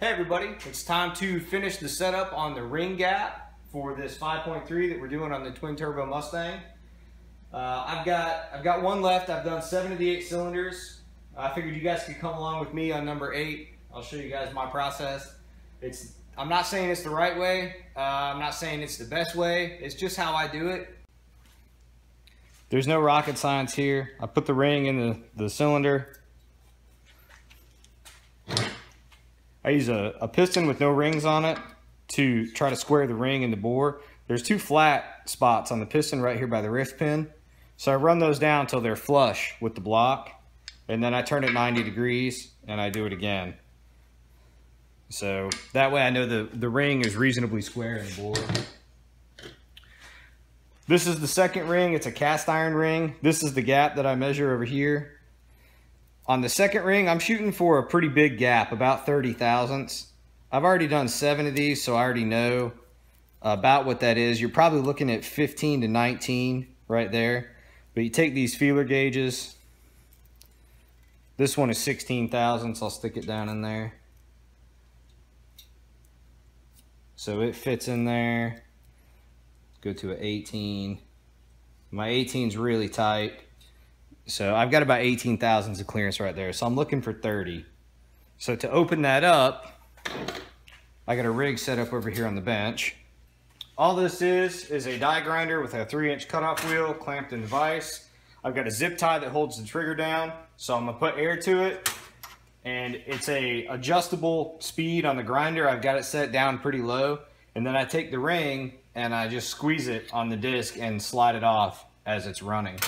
Hey everybody, it's time to finish the setup on the ring gap for this 5.3 that we're doing on the twin turbo Mustang. Uh, I've got I've got one left. I've done seven of the eight cylinders. I figured you guys could come along with me on number eight. I'll show you guys my process. It's I'm not saying it's the right way. Uh, I'm not saying it's the best way. It's just how I do it. There's no rocket science here. I put the ring in the, the cylinder. I use a, a piston with no rings on it to try to square the ring and the bore. There's two flat spots on the piston right here by the wrist pin. So I run those down until they're flush with the block. And then I turn it 90 degrees and I do it again. So that way I know the, the ring is reasonably square in the bore. This is the second ring. It's a cast iron ring. This is the gap that I measure over here. On the second ring, I'm shooting for a pretty big gap, about 30 thousandths. I've already done seven of these, so I already know about what that is. You're probably looking at 15 to 19 right there. But you take these feeler gauges. This one is 16 thousandths. I'll stick it down in there. So it fits in there. Go to an 18. My 18 is really tight. So I've got about 18 thousandths of clearance right there. So I'm looking for 30. So to open that up, I got a rig set up over here on the bench. All this is, is a die grinder with a three inch cutoff wheel clamped in the vise. I've got a zip tie that holds the trigger down. So I'm gonna put air to it and it's a adjustable speed on the grinder. I've got it set down pretty low. And then I take the ring and I just squeeze it on the disc and slide it off as it's running.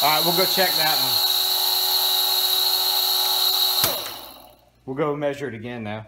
All right, we'll go check that one. We'll go measure it again now.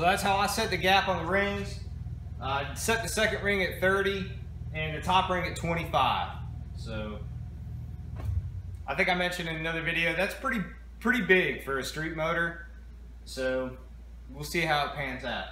So that's how I set the gap on the rings. Uh, set the second ring at 30 and the top ring at 25. So I think I mentioned in another video, that's pretty, pretty big for a street motor. So we'll see how it pans out.